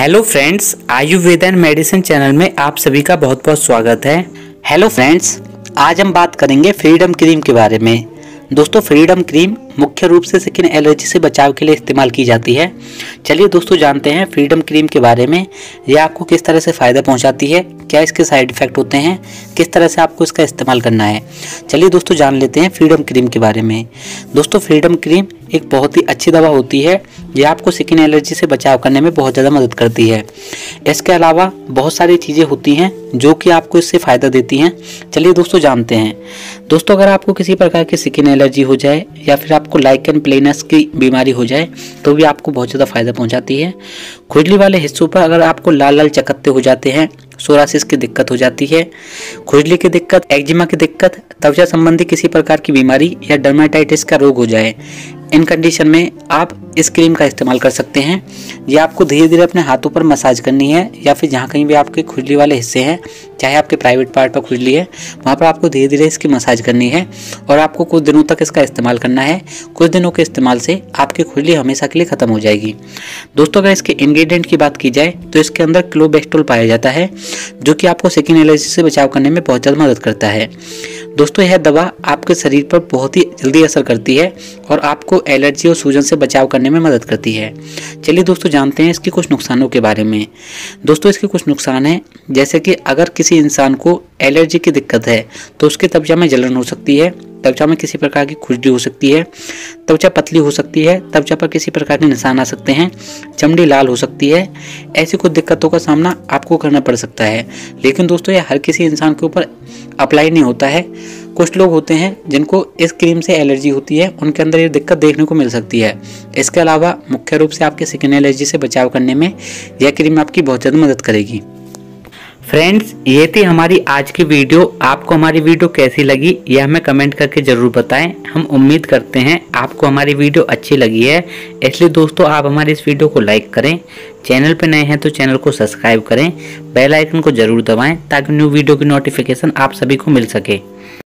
Hello friends Ayurveda and medicine channel में आप सभी का बहुत बहुत स्वागत है। हेलो फ्रेंड्स आज हम बात करेंगे फ्रीडम क्रीम के बारे में। दोस्तों फ्रीडम क्रीम मुख्य रूप से स्किन एलर्जी से बचाव के लिए इस्तेमाल की जाती है। चलिए दोस्तों जानते हैं फ्रीडम क्रीम के बारे में यह आपको किस तरह से फ़ायदा पहुंचाती है, क्या इसके साइड इफ़ेक्ट होते हैं, किस तरह से आपको इसका इस्तेमाल करना है। चलिए दोस्तों जान लेते हैं फ्रीडम क्रीम के बारे में। दोस्तों फ्रीडम क्रीम एक बहुत ही अच्छी दवा होती है यह आपको स्किन एलर्जी से बचाव करने में बहुत ज़्यादा मदद करती है। इसके अलावा बहुत सारी चीज़ें होती हैं जो कि आपको इससे फ़ायदा देती हैं। चलिए दोस्तों जानते हैं। दोस्तों अगर आपको किसी प्रकार की स्किन एलर्जी हो जाए या फिर आपको लाइक एंड प्लेनस की बीमारी हो जाए तो भी आपको बहुत ज़्यादा फ़ायदा पहुंचाती है। खुजली वाले हिस्सों पर अगर आपको लाल लाल चकत्ते हो जाते हैं सोरासिस की दिक्कत हो जाती है। खुजली की दिक्कत एक्जिमा की दिक्कत, त्वचा संबंधी किसी प्रकार की बीमारी या डर्माटाइटिस का रोग हो जाए इन कंडीशन में आप इस क्रीम का इस्तेमाल कर सकते हैं। ये आपको धीरे धीरे अपने हाथों पर मसाज करनी है या फिर जहाँ कहीं भी आपके खुजली वाले हिस्से हैं, चाहे आपके प्राइवेट पार्ट पर खुजली है, वहाँ पर आपको धीरे धीरे इसकी मसाज करनी है और आपको कुछ दिनों तक इसका इस्तेमाल करना है। कुछ दिनों के इस्तेमाल से आपकी खुजली हमेशा के लिए ख़त्म हो जाएगी। दोस्तों, अगर इसके इंग्रेडिएंट की बात की जाए तो इसके अंदर क्लोबेस्टोल पाया जाता है, जो कि आपको स्किन एलर्जी से बचाव करने में बहुत ज़्यादा मदद करता है। दोस्तों, यह दवा आपके शरीर पर बहुत ही जल्दी असर करती है और आपको एलर्जी और सूजन से बचाव करने में मदद करती है। चलिए दोस्तों, जानते हैं इसके कुछ नुकसानों के बारे में। दोस्तों, इसके कुछ नुकसान हैं। जैसे कि अगर किसी इंसान को एलर्जी की दिक्कत है तो उसके तब्जा में जलन हो सकती है त्वचा में किसी प्रकार की खुजली हो सकती है, त्वचा पतली हो सकती है, त्वचा पर किसी प्रकार के निशान आ सकते हैं, चमड़ी लाल हो सकती है। ऐसी कुछ दिक्कतों का सामना आपको करना पड़ सकता है। लेकिन दोस्तों ये हर किसी इंसान के ऊपर अप्लाई नहीं होता है। कुछ लोग होते हैं जिनको इस क्रीम से एलर्जी होती है, उनके अंदर ये दिक्कत देखने को मिल सकती है। इसके अलावा मुख्य रूप से आपके स्किन एलर्जी से बचाव करने में यह क्रीम आपकी बहुत ज़्यादा मदद करेगी। फ्रेंड्स ये थी हमारी आज की वीडियो। आपको हमारी वीडियो कैसी लगी यह हमें कमेंट करके ज़रूर बताएँ। हम उम्मीद करते हैं आपको हमारी वीडियो अच्छी लगी है। इसलिए दोस्तों, आप हमारी इस वीडियो को लाइक करें, चैनल पर नए हैं तो चैनल को सब्सक्राइब करें, बेल आइकन को ज़रूर दबाएँ, ताकि न्यू वीडियो की नोटिफिकेशन आप सभी को मिल सके।